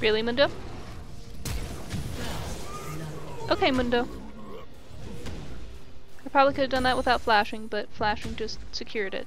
Really, Mundo? Okay, Mundo. I probably could have done that without flashing, but flashing just secured it.